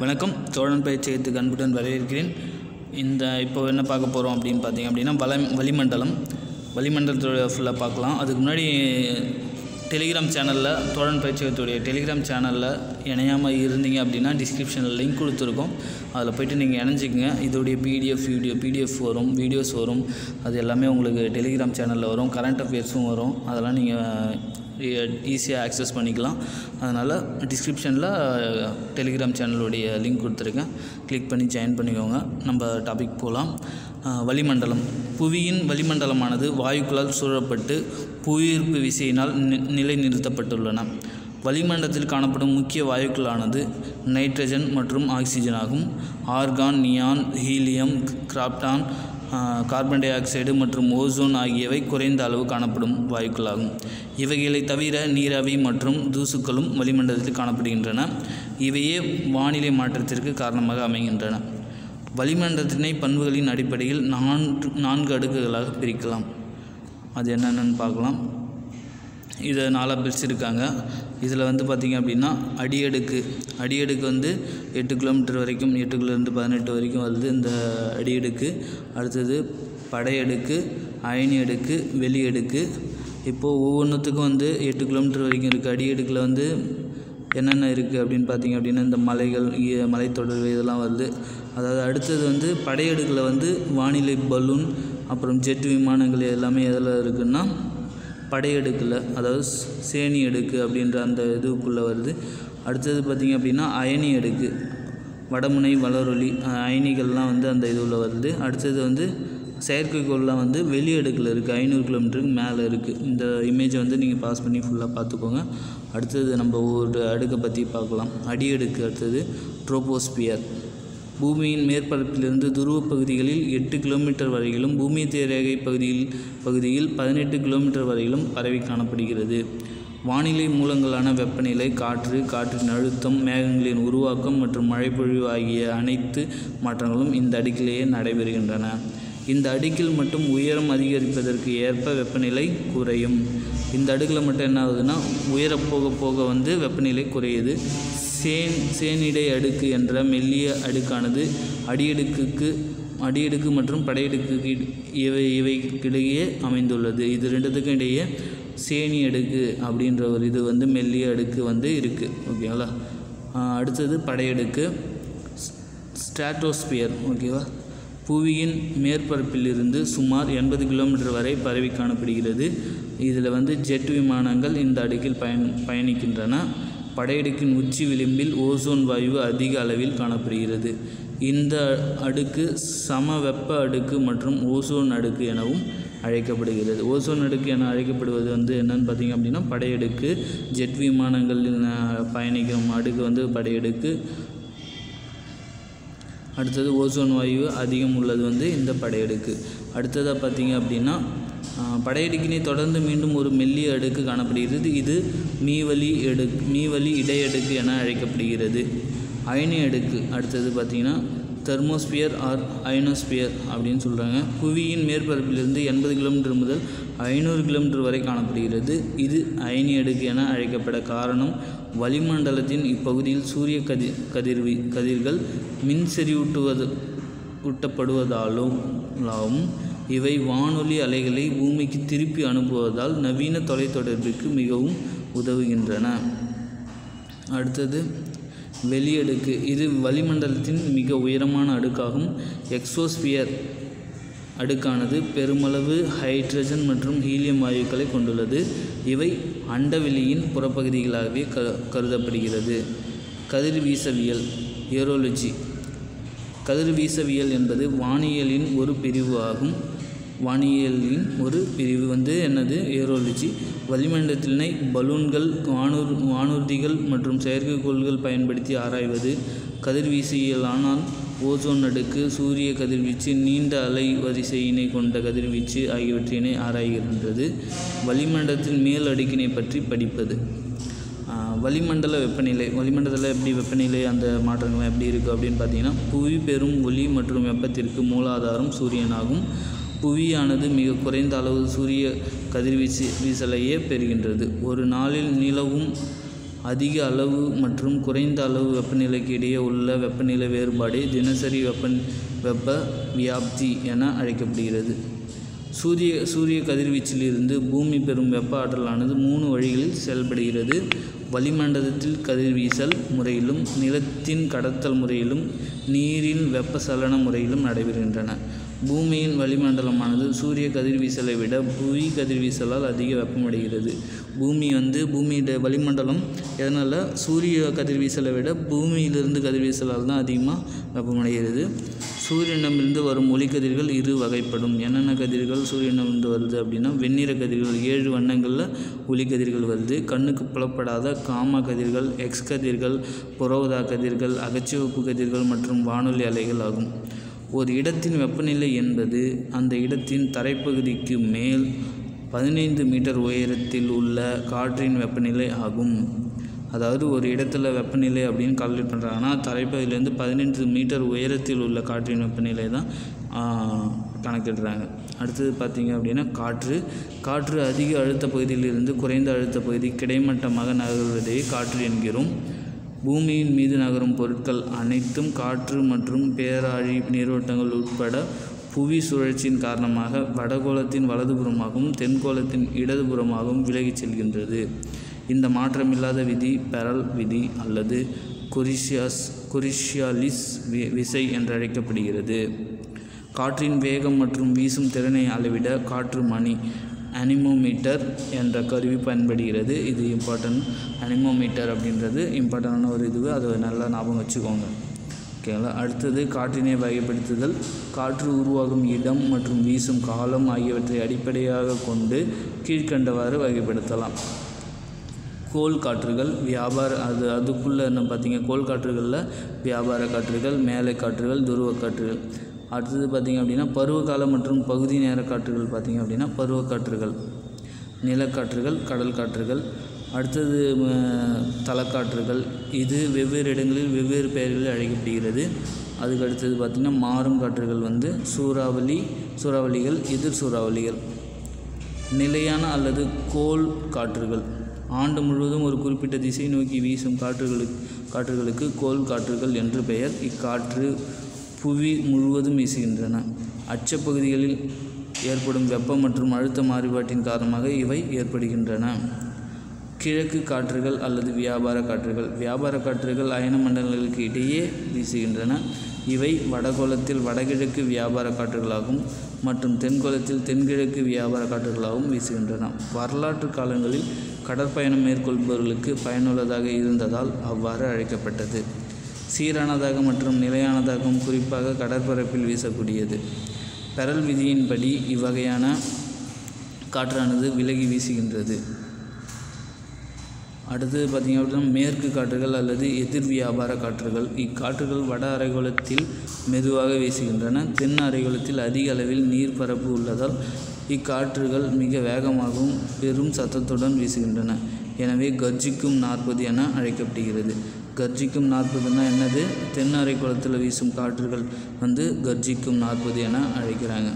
வணக்கம். தோழன் பயிற்சியத்துக்கு கண்புடன் வரவேற்கிறேன். இந்த இப்போ என்ன பார்க்க போகிறோம் அப்படின்னு பார்த்தீங்க அப்படின்னா வள வளிமண்டலம். வளிமண்டலத்தோட ஃபுல்லாக பார்க்கலாம். அதுக்கு முன்னாடி டெலிகிராம் சேனலில் தோழன் பயிற்சியத்துடைய டெலிகிராம் சேனலில் இணையாமல் இருந்தீங்க அப்படின்னா டிஸ்கிரிப்ஷனில் லிங்க் கொடுத்துருக்கோம். அதில் போய்ட்டு நீங்கள் இணைஞ்சிக்கங்க. இதோடைய பிடிஎஃப் வீடியோ பிடிஎஃப் வரும் வீடியோஸ் வரும். அது எல்லாமே உங்களுக்கு டெலிகிராம் சேனலில் வரும். கரண்ட் அஃபேர்ஸும் வரும். அதெல்லாம் நீங்கள் ஈஸியாக ஆக்சஸ் பண்ணிக்கலாம். அதனால் டிஸ்கிரிப்ஷனில் டெலிகிராம் சேனலுடைய லிங்க் கொடுத்துருக்கேன். கிளிக் பண்ணி ஜாயின் பண்ணிக்கோங்க. நம்ம டாபிக் போகலாம் வளிமண்டலம். புவியின் வளிமண்டலமானது வாயுக்களால் சூழப்பட்டு புவியீர்ப்பு விசையினால் நி- நிலைநிறுத்தப்பட்டுள்ளன. வளிமண்டலத்தில் காணப்படும் முக்கிய வாயுக்களானது நைட்ரஜன் மற்றும் ஆக்சிஜன் ஆகும். Argon neon helium krypton carbon dioxide மற்றும் ஓசோன் ஆகியவை குறைந்த அளவு காணப்படும் வாயுக்களாகும். இவைகளை தவிர நீராவி மற்றும் தூசுக்களும் வளிமண்டலத்தில் காணப்படுகின்றன. இவையே வானிலை மாற்றத்திற்கு காரணமாக அமைகின்றன. வளிமண்டலத்தினை பண்புகளின் அடிப்படையில் நான்கு நான்கு அடுக்குகளாக பிரிக்கலாம். அது என்னென்னு பார்க்கலாம். இதை நாலாக பிரிச்சிருக்காங்க. இதில் வந்து பார்த்திங்க அப்படின்னா அடியடுக்கு. அடியடுக்கு வந்து எட்டு கிலோமீட்டர் வரைக்கும் எட்டுக்குலேருந்து பதினெட்டு வரைக்கும் வருது இந்த அடியடுக்கு. அடுத்தது படையடுக்கு அயனி அடுக்கு வெளியடுக்கு. இப்போது ஒவ்வொன்றுத்துக்கும் வந்து எட்டு கிலோமீட்டர் வரைக்கும் இருக்குது அடியடுக்கில் வந்து என்னென்ன இருக்குது அப்படின்னு பார்த்தீங்க அப்படின்னா இந்த மலைகள் மலைத்தொடர் இதெல்லாம் வருது. அதாவது அடுத்தது வந்து படையடுக்கில் வந்து வானிலை பலூன் அப்புறம் ஜெட் விமானங்கள் எல்லாமே எதில் இருக்குன்னா படையடுக்கில் அதாவது சேனி எடுக்கு அடுக்கு அப்படின்ற அந்த இதுக்குள்ளே வருது. அடுத்தது பார்த்திங்க அப்படின்னா அயனி அடுக்கு வடமுனை வளரொலி அயனிகள்லாம் வந்து அந்த இதுவில் வருது. அடுத்தது வந்து செயற்கைக்கோள்லாம் வந்து வெளி அடுக்கில் இருக்குது ஐநூறு கிலோமீட்டருக்கு மேலே இருக்குது இந்த இமேஜை வந்து நீங்கள் பாஸ் பண்ணி ஃபுல்லாக பார்த்துக்கோங்க. அடுத்தது நம்ம ஒரு அடுக்கை பற்றி பார்க்கலாம். அடியடுக்கு அடுத்தது ட்ரோபோஸ்பியர் பூமியின் மேற்பரப்பிலிருந்து துருவப் பகுதிகளில் எட்டு கிலோமீட்டர் வரையிலும் பூமி தேரேகை பகுதியில் பகுதியில் பதினெட்டு கிலோமீட்டர் வரையிலும் பரவி காணப்படுகிறது. வானிலை மூலங்களான வெப்பநிலை காற்று காற்றின் அழுத்தம் மேகங்களின் உருவாக்கம் மற்றும் மழைப்பொழிவு ஆகிய அனைத்து மாற்றங்களும் இந்த அடுக்கிலேயே நடைபெறுகின்றன. இந்த அடுக்கில் மட்டும் உயரம் அதிகரிப்பதற்கு ஏற்ப வெப்பநிலை குறையும். இந்த அடுக்கில் மட்டும் என்ன ஆகுதுன்னா உயரப் போக போக வந்து வெப்பநிலை குறையுது. சேன் சேனிடை அடுக்கு என்ற மெல்லிய அடுக்கானது அடியடுக்குக்கு அடியடுக்கு மற்றும் படையடுக்கு இவை இவைக்கிடையே அமைந்துள்ளது. இது ரெண்டுத்துக்கும் இடையே சேனி அடுக்கு அப்படின்ற ஒரு இது வந்து மெல்லிய அடுக்கு வந்து இருக்குது ஓகேங்களா அடுத்தது படையடுக்கு ஸ்ட்ராட்டோஸ்பியர். ஓகேவா புவியின் மேற்பரப்பிலிருந்து சுமார் எண்பது கிலோமீட்டர் வரை பரவி காணப்படுகிறது. இதில் வந்து ஜெட் விமானங்கள் இந்த அடுக்கில் பயன் பயணிக்கின்றன. படையடுக்கின் உச்சி விளிம்பில் ஓசோன் வாயு அதிக அளவில் காணப்படுகிறது. இந்த அடுக்கு சமவெப்ப அடுக்கு மற்றும் ஓசோன் அடுக்கு எனவும் அழைக்கப்படுகிறது. ஓசோன் அடுக்கு என அழைக்கப்படுவது வந்து என்னன்னு பார்த்தீங்க அப்படின்னா படையடுக்கு ஜெட் விமானங்களில் பயணிக்கும் அடுக்கு வந்து படையடுக்கு அடுத்தது ஓசோன் வாயு அதிகம் உள்ளது வந்து இந்த படையடுக்கு. அடுத்ததாக பார்த்தீங்க அப்படின்னா படையடுக்கினை தொடர்ந்து மீண்டும் ஒரு மெல்லிய அடுக்கு காணப்படுகிறது. இது மீவலி அடுக்கு மீவலி இடையடுக்கு என அழைக்கப்படுகிறது. அயனி அடுக்கு அடுத்தது பார்த்தீங்கன்னா தெர்மோஸ்பியர் ஆர் அயனோஸ்பியர் அப்படின்னு சொல்கிறாங்க புவியின் மேற்பரப்பிலிருந்து எண்பது கிலோமீட்டர் முதல் ஐநூறு கிலோமீட்டர் வரை காணப்படுகிறது. இது அயனி அடுக்கு என அழைக்கப்பட காரணம் வளிமண்டலத்தின் இப்பகுதியில் சூரிய கதிர் கதிர்வி கதிர்கள் மின் செறிவூட்டுவது ஊட்டப்படுவதாலும் இவை வானொலி அலைகளை பூமிக்கு திருப்பி அனுப்புவதால் நவீன தொலைத்தொடர்பிற்கு மிகவும் உதவுகின்றன. அடுத்தது வெளியடுக்கு. இது வளிமண்டலத்தின் மிக உயரமான அடுக்காகும் எக்ஸோஸ்பியர் அடுக்கானது பெருமளவு ஹைட்ரஜன் மற்றும் ஹீலியம் வாயுக்களை கொண்டுள்ளது. இவை அண்டவெளியின் புறப்பகுதிகளாகவே க கருதப்படுகிறது. கதிர்வீசவியல் ஏரோலஜி. கதிர்வீசவியல் என்பது வானியலின் ஒரு பிரிவு ஆகும். வானியலின் ஒரு பிரிவு வந்து என்னது? ஏரோலஜி. வளிமண்டலத்தினை பலூன்கள் வானூர் வானூர்திகள் மற்றும் செயற்கைக்கோள்கள் பயன்படுத்தி ஆராய்வது. கதிர்வீசியல் ஆனால் ஓசோன் அடுக்கு சூரிய கதிர்வீச்சு நீண்ட அலை வரிசையினை கொண்ட கதிர்வீச்சு ஆகியவற்றினை ஆராய்கின்றது. வளிமண்டலத்தின் மேல் அடுக்கினை பற்றி படிப்பது. வளிமண்டல வெப்பநிலை வளிமண்டலத்தில் எப்படி வெப்பநிலை அந்த மாற்றங்கள் எப்படி இருக்குது அப்படின்னு பார்த்தீங்கன்னா புவி பெறும் ஒளி மற்றும் வெப்பத்திற்கு மூலாதாரம் சூரியனாகும். புவியானது மிக குறைந்த அளவு சூரிய கதிர்வீச்சு வீசலையே பெறுகின்றது. ஒரு நாளில் நிலவும் அதிக அளவு மற்றும் குறைந்த அளவு வெப்பநிலைக்கு இடையே உள்ள வெப்பநிலை வேறுபாடே தினசரி வெப்ப வெப்ப வியாப்தி என அழைக்கப்படுகிறது. சூரிய சூரிய கதிர்வீச்சிலிருந்து பூமி பெறும் வெப்ப ஆற்றலானது மூணு வழிகளில் செயல்படுகிறது. வளிமண்டலத்தில் கதிர்வீசல் முறையிலும் நிலத்தின் கடத்தல் முறையிலும் நீரின் வெப்பசலன முறையிலும் நடைபெறுகின்றன. பூமியின் வளிமண்டலமானது சூரிய கதிர்வீசலை விட புவி கதிர்வீசலால் அதிக வெப்பமடைகிறது. பூமி வந்து பூமியோட வளிமண்டலம் எதனால் சூரிய கதிர்வீசலை விட பூமியிலிருந்து கதிர்வீசலால் தான் அதிகமாக வெப்பமடைகிறது. சூரியனிடமிருந்து வரும் ஒளிக்கதிர்கள் இரு வகைப்படும். என்னென்ன கதிர்கள் சூரியனிடமிருந்து வருது அப்படின்னா வெண்ணிற கதிர்கள் ஏழு வண்ணங்களில் ஒளிக்கதிர்கள் வருது. கண்ணுக்கு புலப்படாத காமா கதிர்கள் எக்ஸ் கதிர்கள் புறவுதா கதிர்கள் அகச்சிவப்பு கதிர்கள் மற்றும் வானொலி அலைகள் ஆகும். ஒரு இடத்தின் வெப்பநிலை என்பது அந்த இடத்தின் தரைப்பகுதிக்கு மேல் பதினைந்து மீட்டர் உயரத்தில் உள்ள காற்றின் வெப்பநிலை ஆகும். அதாவது ஒரு இடத்துல வெப்பநிலை அப்படின்னு கால்குலேட் பண்ணுறாங்கன்னா தரைப்பகுதியிலேருந்து பதினெட்டு மீட்டர் உயரத்தில் உள்ள காற்றின் வெப்பநிலை தான் கணக்கிடுறாங்க. அடுத்தது பார்த்திங்க அப்படின்னா காற்று. காற்று அதிக அழுத்த பகுதியிலிருந்து குறைந்த அழுத்த பகுதி கிடைமட்டமாக நகர்வதை காற்று என்கிறோம். பூமியின் மீது நகரும் பொருட்கள் அனைத்தும் காற்று மற்றும் பேராழி நீரோட்டங்கள் உட்பட புவி சுழற்சியின் காரணமாக வடகோளத்தின் வலதுபுறமாகவும் தென்கோளத்தின் இடதுபுறமாகவும் விலகிச் செல்கின்றது. இந்த மாற்றமில்லாத விதி பெரல் விதி அல்லது குரிஷியாஸ் குரிஷியாலிஸ் வி விசை என்றழைக்கப்படுகிறது. காற்றின் வேகம் மற்றும் வீசும் திறனை அளவிட காற்று மணி அனிமோமீட்டர் என்ற கருவி பயன்படுகிறது. இது இம்பார்ட்டன்ட் அனிமோமீட்டர் அப்படின்றது. இம்பார்ட்டண்டான ஒரு இது அதை நல்லா ஞாபகம் வச்சுக்கோங்க. ஓகேங்களா அடுத்தது காற்றினை வகைப்படுத்துதல். காற்று உருவாகும் இடம் மற்றும் வீசும் காலம் ஆகியவற்றை அடிப்படையாக கொண்டு கீழ்கண்டவாறு வகைப்படுத்தலாம். கோல் காற்றுகள் வியாபார அது அதுக்குள்ளே என்ன பார்த்தீங்க? கோல் காற்றுகளில் வியாபார காற்றுகள் மேலை காற்றுகள் துருவ காற்றுகள். அடுத்தது பார்த்திங்க அப்படின்னா பருவகால மற்றும் பகுதி நேர காற்றுகள் பார்த்திங்க அப்படின்னா பருவ காற்றுகள். நிலக்காற்றுகள் கடல் காற்றுகள். அடுத்தது தலக்காற்றுகள். இது வெவ்வேறு இடங்களில் வெவ்வேறு பெயர்களில் அழைக்கப்படுகிறது. அதுக்கு அடுத்தது பார்த்திங்கன்னா மாறும் காற்றுகள் வந்து சூறாவளி சூறாவளிகள் எதிர் சூறாவளிகள். நிலையான அல்லது கோல் காற்றுகள். ஆண்டு முழுவதும் ஒரு குறிப்பிட்ட திசை நோக்கி வீசும் காற்றுகளுக்கு காற்றுகளுக்கு கோல் காற்றுகள் என்று பெயர். இக்காற்று புவி முழுவதும் வீசுகின்றன. அச்சப்பகுதிகளில் ஏற்படும் வெப்பம் மற்றும் அழுத்த மாறுபாட்டின் காரணமாக இவை ஏற்படுகின்றன. கிழக்கு காற்றுகள் அல்லது வியாபார காற்றுகள் வியாபார காற்றுகள் அயன மண்டலங்களுக்கு இடையே வீசுகின்றன. இவை வடகோலத்தில் வடகிழக்கு வியாபார காற்றுகளாகும் மற்றும் தென்கோலத்தில் தென்கிழக்கு வியாபார காற்றுகளாகவும் வீசுகின்றன. வரலாற்று காலங்களில் கடற்பயணம் மேற்கொள்பவர்களுக்கு பயனுள்ளதாக இருந்ததால் அவ்வாறு அழைக்கப்பட்டது. சீரானதாக மற்றும் நிலையானதாகவும் குறிப்பாக கடற்பரப்பில் வீசக்கூடியது. பெரல் விதியின்படி இவ்வகையான காற்றானது விலகி வீசுகின்றது. அடுத்தது பார்த்திங்க அப்படின்னா மேற்கு காற்றுகள் அல்லது எதிர் வியாபார காற்றுகள். இக்காற்றுகள் வட அரைகோளத்தில் மெதுவாக வீசுகின்றன. தென் அரைகோளத்தில் அதிக அளவில் நீர் பரப்பு உள்ளதால் இக்காற்றுகள் மிக வேகமாகவும் பெரும் சத்தத்துடன் வீசுகின்றன. எனவே கர்ஜிக்கும் நாற்பது என அழைக்கப்படுகிறது. கர்ஜிக்கும் நாற்பதுன்னா என்னது? தென் குளத்தில் வீசும் காற்றுகள் வந்து கர்ஜிக்கும் நாற்பது என அழைக்கிறாங்க.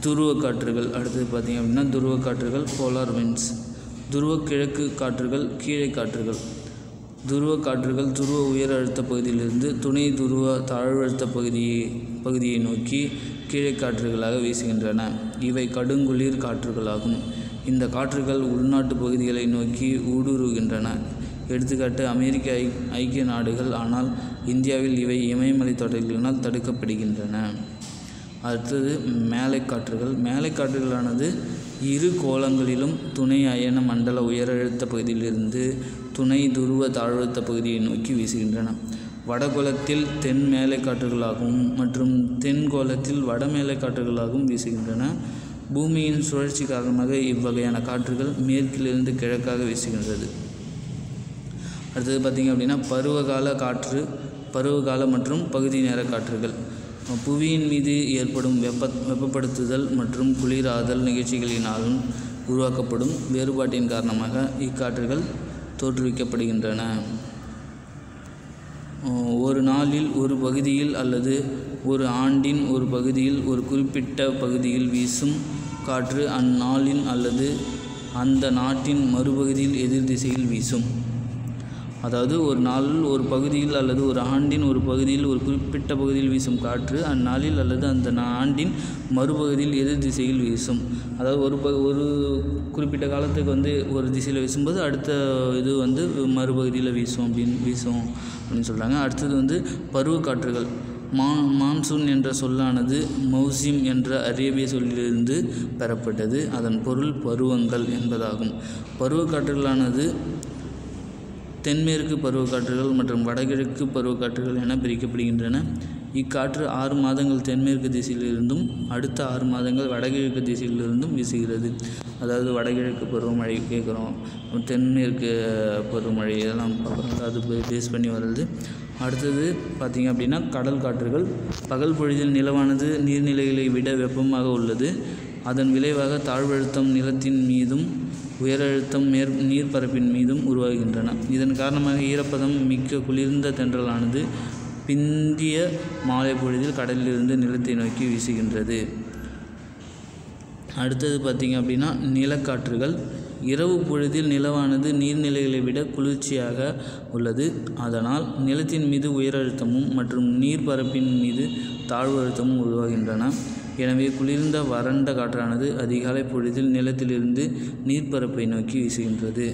துருவ காற்றுகள் அடுத்தது பார்த்திங்க அப்படின்னா துருவ காற்றுகள் போலார் விண்ட்ஸ் துருவ கிழக்கு காற்றுகள் கீழே காற்றுகள். துருவ காற்றுகள் துருவ உயர் அழுத்த பகுதியிலிருந்து துணை துருவ தாழ்வழுத்த பகுதியை பகுதியை நோக்கி கீழே காற்றுகளாக வீசுகின்றன. இவை கடுங்குளிர் காற்றுகளாகும். இந்த காற்றுகள் உள்நாட்டு பகுதிகளை நோக்கி ஊடுருவுகின்றன. எடுத்துக்காட்டு அமெரிக்க ஐ ஐக்கிய நாடுகள் ஆனால் இந்தியாவில் இவை இமயமலை தொடர்களினால் தடுக்கப்படுகின்றன. அடுத்தது மேலை காற்றுகள் மேலை காற்றுகளானது இரு கோலங்களிலும் துணை அயன மண்டல உயரழுத்த பகுதியிலிருந்து துணை துருவ தாழ்வழுத்த பகுதியை நோக்கி வீசுகின்றன. வடகோலத்தில் தென் மேலை காற்றுகளாகவும் மற்றும் தென்கோலத்தில் வடமேலை காற்றுகளாகவும் வீசுகின்றன. பூமியின் சுழற்சி காரணமாக இவ்வகையான காற்றுகள் மேற்கிலிருந்து கிழக்காக வீசுகின்றது. அடுத்தது பார்த்திங்க அப்படின்னா பருவகால காற்று பருவகால மற்றும் பகுதி நேர காற்றுகள். புவியின் மீது ஏற்படும் வெப்ப வெப்பப்படுத்துதல் மற்றும் குளிராதல் நிகழ்ச்சிகளினாலும் உருவாக்கப்படும் வேறுபாட்டின் காரணமாக இக்காற்றுகள் தோற்றுவிக்கப்படுகின்றன. ஒரு நாளில் ஒரு பகுதியில் அல்லது ஒரு ஆண்டின் ஒரு பகுதியில் ஒரு குறிப்பிட்ட பகுதியில் வீசும் காற்று அந்நாளின் அல்லது அந்த நாட்டின் மறுபகுதியில் எதிர் திசையில் வீசும். அதாவது ஒரு நாளில் ஒரு பகுதியில் அல்லது ஒரு ஆண்டின் ஒரு பகுதியில் ஒரு குறிப்பிட்ட பகுதியில் வீசும் காற்று அந்நாளில் அல்லது அந்த ஆண்டின் மறுபகுதியில் எதிர் திசையில் வீசும். அதாவது ஒரு ப ஒரு குறிப்பிட்ட காலத்துக்கு வந்து ஒரு திசையில் வீசும்போது அடுத்த இது வந்து மறுபகுதியில் வீசும் அப்படின்னு வீசும் அப்படின்னு சொல்கிறாங்க அடுத்தது வந்து பருவக்காற்றுகள் மா மான்சூன் என்ற சொல்லானது மௌசிம் என்ற அரேபிய சொல்லிலிருந்து பெறப்பட்டது. அதன் பொருள் பருவங்கள் என்பதாகும். பருவக்காற்றுகளானது தென்மேற்கு பருவக்காற்றுகள் மற்றும் வடகிழக்கு பருவக்காற்றுகள் என பிரிக்கப்படுகின்றன. இக்காற்று ஆறு மாதங்கள் தென்மேற்கு திசையிலிருந்தும் அடுத்த ஆறு மாதங்கள் வடகிழக்கு திசையிலிருந்தும் வீசுகிறது. அதாவது வடகிழக்கு பருவமழை கேட்குறோம். தென்மேற்கு பருவமழை இதெல்லாம் பார்க்குறோம். அது பேஸ் பண்ணி வர்றது. அடுத்தது பார்த்திங்க அப்படின்னா கடல் காற்றுகள். பகல் பொழுதில் நிலவானது நீர்நிலைகளை விட வெப்பமாக உள்ளது. அதன் விளைவாக தாழ்வழுத்தம் நிலத்தின் மீதும் உயரழுத்தம் மேற் நீர்ப்பரப்பின் மீதும் உருவாகின்றன. இதன் காரணமாக ஈரப்பதம் மிக்க குளிர்ந்த தென்றலானது பிந்திய மாலை பொழுதில் கடலிலிருந்து நிலத்தை நோக்கி வீசுகின்றது. அடுத்தது பார்த்திங்க அப்படின்னா நிலக்காற்றுகள். இரவு பொழுதில் நிலவானது நீர்நிலைகளை விட குளிர்ச்சியாக உள்ளது. அதனால் நிலத்தின் மீது உயரழுத்தமும் மற்றும் நீர்ப்பரப்பின் மீது தாழ்வு அழுத்தமும் உருவாகின்றன. எனவே குளிர்ந்த வறண்ட காற்றானது அதிகாலை பொழுதில் நிலத்திலிருந்து நீர்ப்பரப்பை நோக்கி வீசுகின்றது.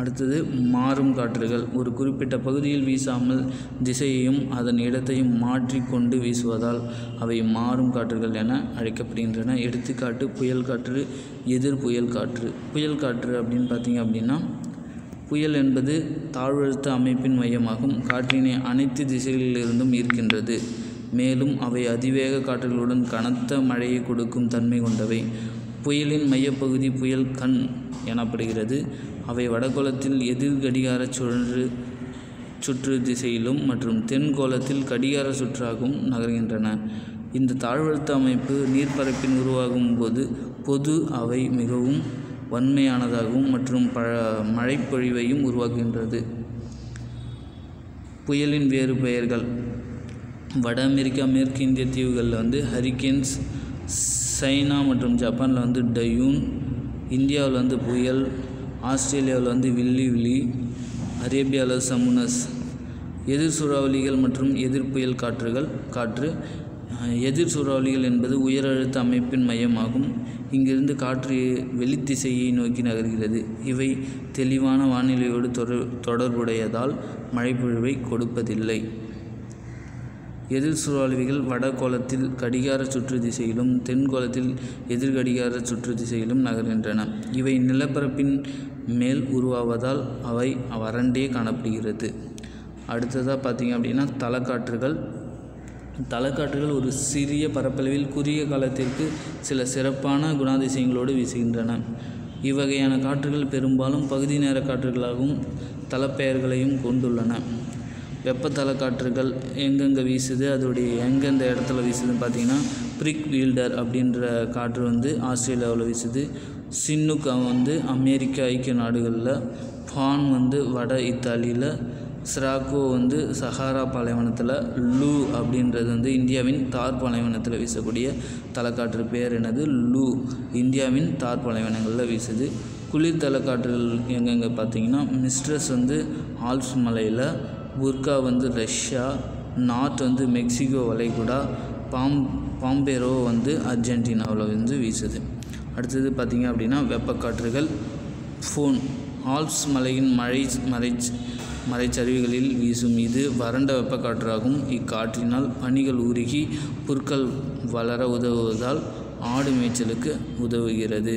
அடுத்தது மாறும் காற்றுகள். ஒரு குறிப்பிட்ட பகுதியில் வீசாமல் திசையையும் அதன் இடத்தையும் மாற்றிக்கொண்டு வீசுவதால் அவை மாறும் காற்றுகள் என அழைக்கப்படுகின்றன. எடுத்துக்காட்டு புயல் காற்று எதிர் புயல் காற்று. புயல் காற்று அப்படின்னு பார்த்தீங்க அப்படின்னா புயல் என்பது தாழ்வழுத்த அமைப்பின் மையமாகும். காற்றினை அனைத்து திசைகளிலிருந்தும் ஈர்க்கின்றது. மேலும் அவை அதிவேக காற்றுகளுடன் கனத்த மழையை கொடுக்கும் தன்மை கொண்டவை. புயலின் மையப்பகுதி புயல் கண் எனப்படுகிறது. அவை வடகோளத்தில் எதிர் கடிகார சுழன்று சுற்று திசையிலும் மற்றும் தென்கோளத்தில் கடிகார சுற்றாகவும் நகர்கின்றன. இந்த தாழ்வழுத்த அமைப்பு நீர்ப்பரப்பின் உருவாகும் போது பொது அவை மிகவும் வன்மையானதாகவும் மற்றும் ப மழைப்பொழிவையும் உருவாக்குகின்றது. புயலின் வேறு பெயர்கள் வட அமெரிக்கா மேற்கு இந்திய தீவுகளில் வந்து ஹரிக்கேன்ஸ் சைனா மற்றும் ஜப்பானில் வந்து டயூன் இந்தியாவில் வந்து புயல் ஆஸ்திரேலியாவில் வந்து வில்லி வில்லி அரேபியாவில் சமுனஸ் எதிர் சூறாவளிகள் மற்றும் எதிர் புயல் காற்றுகள் காற்று. எதிர் சூறாவளிகள் என்பது உயர் அழுத்த அமைப்பின் மையமாகும். இங்கிருந்து காற்று வெளித்திசையை நோக்கி நகர்கிறது. இவை தெளிவான வானிலையோடு தொடர் தொடர்புடையதால் மழைப்பொழிவை கொடுப்பதில்லை. எதிர் சூறாவளிகள் வடகோளத்தில் கடிகார சுற்று திசையிலும் தென் கோலத்தில் கடிகார சுற்று திசையிலும் நகர்கின்றன. இவை நிலப்பரப்பின் மேல் உருவாவதால் அவை வறண்டே காணப்படுகிறது. அடுத்ததாக பார்த்தீங்க அப்படின்னா தலைக்காற்றுகள் தலைக்காற்றுகள் ஒரு சிறிய பரப்பளவில் குறுகிய காலத்திற்கு சில சிறப்பான குணாதிசயங்களோடு வீசுகின்றன. இவ்வகையான காற்றுகள் பெரும்பாலும் பகுதி நேர காற்றுகளாகவும் தலப்பெயர்களையும் கொண்டுள்ளன. வெப்பத்தலை காற்றுகள் எங்கெங்கே வீசுது அதோடைய எங்கெந்த இடத்துல வீசுதுன்னு பார்த்தீங்கன்னா பிரிக் வீல்டர் அப்படின்ற காற்று வந்து ஆஸ்திரேலியாவில் வீசுது. சின்னுக்கா வந்து அமெரிக்க ஐக்கிய நாடுகளில் ஃபான் வந்து வட இத்தாலியில் ஸ்ராக்கோ வந்து சஹாரா பாலைவனத்தில் லூ அப்படின்றது வந்து இந்தியாவின் தார் பாலைவனத்தில் வீசக்கூடிய தலைக்காற்று பேர் என்னது? லூ. இந்தியாவின் தார் பாலைவனங்களில் வீசுது. குளிர் தலைக்காற்றுகள் எங்கெங்கே பார்த்தீங்கன்னா மிஸ்ட்ரஸ் வந்து ஆல்ப்ஸ் மலையில் புர்கா வந்து ரஷ்யா நார்த் வந்து மெக்சிகோ வளைகுடா பாம் பாம்பேரோ வந்து அர்ஜென்டினாவில் வந்து வீசுது. அடுத்தது பார்த்திங்க அப்படின்னா வெப்பக்காற்றுகள் ஃபோன் ஆல்ப்ஸ் மலையின் மழை மறை மலைச்சரிவுகளில் வீசும். இது வறண்ட வெப்பக்காற்றாகும். இக்காற்றினால் பனிகள் உருகி புற்கள் வளர உதவுவதால் ஆடு மேய்ச்சலுக்கு உதவுகிறது.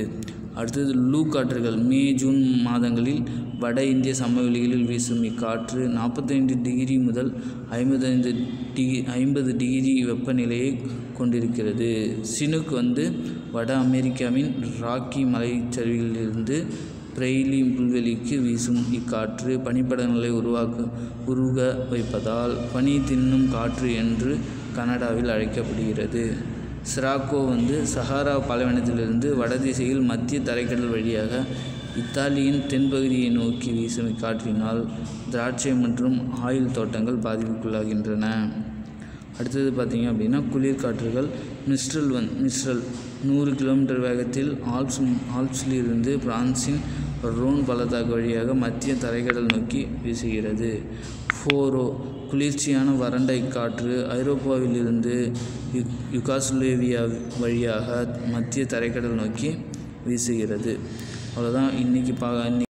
அடுத்தது லூ காற்றுகள். மே ஜூன் மாதங்களில் வட இந்திய சமவெளிகளில் வீசும் இக்காற்று நாற்பத்தைந்து டிகிரி முதல் ஐம்பத்தைந்து டிகி ஐம்பது டிகிரி வெப்பநிலையை கொண்டிருக்கிறது. சினுக் வந்து வட அமெரிக்காவின் ராக்கி மலைச்சரிவுகளிலிருந்து பிரெய்லி புல்வெளிக்கு வீசும் இக்காற்று பனிப்படங்களை உருவாக்க உருக வைப்பதால் பனி தின்னும் காற்று என்று கனடாவில் அழைக்கப்படுகிறது. சிராக்கோ வந்து சஹாரா பாலைவனத்திலிருந்து வடதிசையில் மத்திய தரைக்கடல் வழியாக இத்தாலியின் தென்பகுதியை நோக்கி வீசும் காற்றினால் திராட்சை மற்றும் ஆயில் தோட்டங்கள் பாதிப்புக்குள்ளாகின்றன. அடுத்தது பார்த்தீங்க அப்படின்னா குளிர்காற்றுகள் மிஸ்ட்ரல் வந் மிஸ்ட்ரல் நூறு கிலோமீட்டர் வேகத்தில் ஆல்ப்ஸ் ஆல்ப்ஸிலிருந்து பிரான்சின் ரூன் பள்ளத்தாக்கு வழியாக மத்திய தரைக்கடல் நோக்கி வீசுகிறது. ஃபோரோ குளிர்ச்சியான வறண்டை காற்று ஐரோப்பாவிலிருந்து யுக் யுகாஸ்லேவியா வழியாக மத்திய தரைக்கடல் நோக்கி வீசுகிறது. அவ்வளோதான் இன்றைக்கி பா இன்னைக்கு